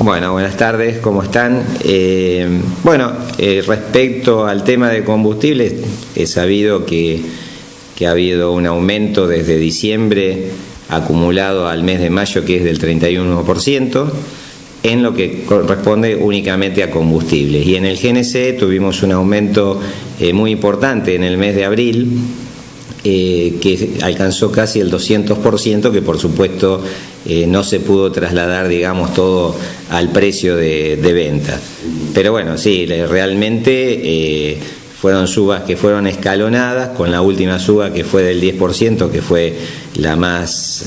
Bueno, buenas tardes, ¿cómo están? Eh, bueno, eh, respecto al tema de combustibles, he sabido que, ha habido un aumento desde diciembre acumulado al mes de mayo que es del 31% en lo que corresponde únicamente a combustibles. Y en el GNC tuvimos un aumento eh, muy importante en el mes de abril, eh, que alcanzó casi el 200%, que por supuesto eh, no se pudo trasladar, digamos, todo al precio de, venta. Pero bueno, sí, realmente fueron subas que fueron escalonadas, con la última suba que fue del 10%, que fue la más,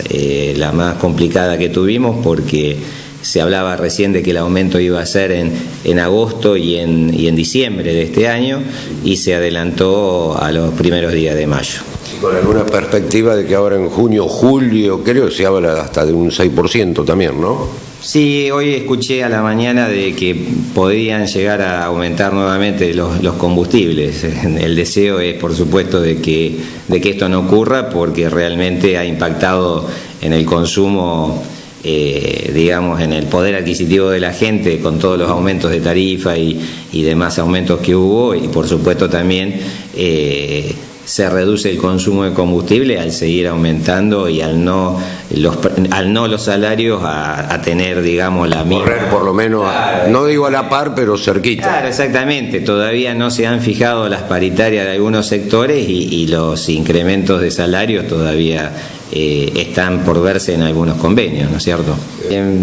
la más complicada que tuvimos, porque se hablaba recién de que el aumento iba a ser en, en agosto y en, y en diciembre de este año y se adelantó a los primeros días de mayo. Con alguna perspectiva de que ahora en junio, julio, creo que se habla hasta de un 6% también, ¿no? Sí, hoy escuché a la mañana de que podrían llegar a aumentar nuevamente los, los, combustibles. El deseo es, por supuesto, de que, de que esto no ocurra porque realmente ha impactado en el consumo eh, digamos, en el poder adquisitivo de la gente con todos los aumentos de tarifa y, demás aumentos que hubo y por supuesto también eh, se reduce el consumo de combustible al seguir aumentando y al no los, al no los salarios a, tener, digamos, la misma. Correr por lo menos, no digo a la par, pero cerquita. Claro, exactamente. Todavía no se han fijado las paritarias de algunos sectores y, y los incrementos de salarios todavía eh, están por verse en algunos convenios, ¿no es cierto?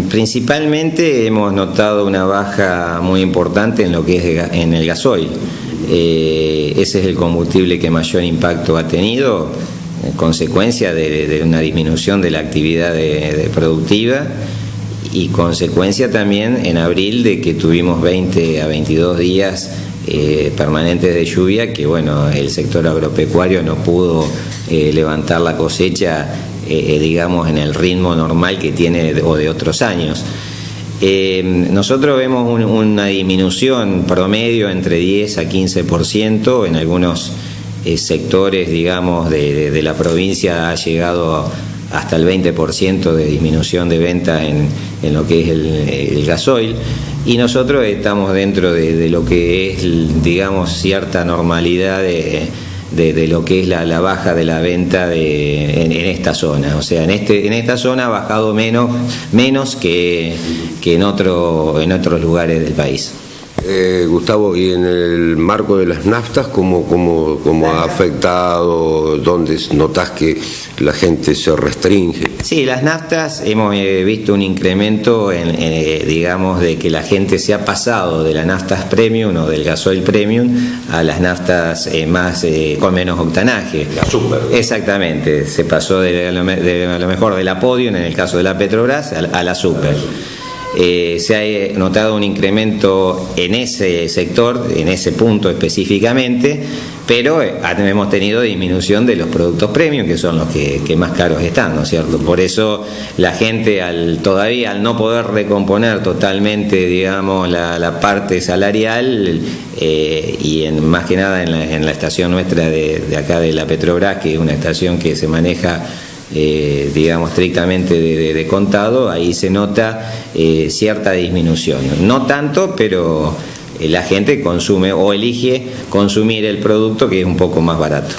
principalmente hemos notado una baja muy importante en lo que es en el gasoil. Eh, ese es el combustible que mayor impacto ha tenido, en consecuencia de, una disminución de la actividad productiva y consecuencia también en abril de que tuvimos 20 a 22 días eh, permanentes de lluvia que bueno el sector agropecuario no pudo eh, levantar la cosecha, digamos, en el ritmo normal que tiene o de otros años. Nosotros vemos una disminución promedio entre 10 a 15%, en algunos sectores, digamos, de, la provincia ha llegado hasta el 20% de disminución de venta en, lo que es el, gasoil. Y nosotros estamos dentro de, de, lo que es, digamos, cierta normalidad de de, lo que es la, baja de la venta de, en, esta zona. O sea, en, este, en esta zona ha bajado menos, menos que, que en, otro, en otros lugares del país. Eh, Gustavo, y en el marco de las naftas, ¿cómo, cómo, cómo ha afectado? ¿Dónde notas que la gente se restringe? Sí, las naftas hemos eh, visto un incremento, en, eh, digamos, de que la gente se ha pasado de las naftas premium o del gasoil premium a las naftas más con menos octanaje. La super. Exactamente, se pasó de, lo, mejor de la Podium, en el caso de la Petrobras, a, la super. Eh, se ha notado un incremento en ese sector, en ese punto específicamente, pero eh, hemos tenido disminución de los productos premium, que son los que, más caros están, ¿no es cierto? Por eso la gente al, todavía al no poder recomponer totalmente, digamos, la, parte salarial, eh, y en, más que nada en la, estación nuestra de, de acá de la Petrobras, que es una estación que se maneja eh, digamos, estrictamente de, contado, ahí se nota eh, cierta disminución. No tanto, pero eh, la gente consume o elige consumir el producto que es un poco más barato.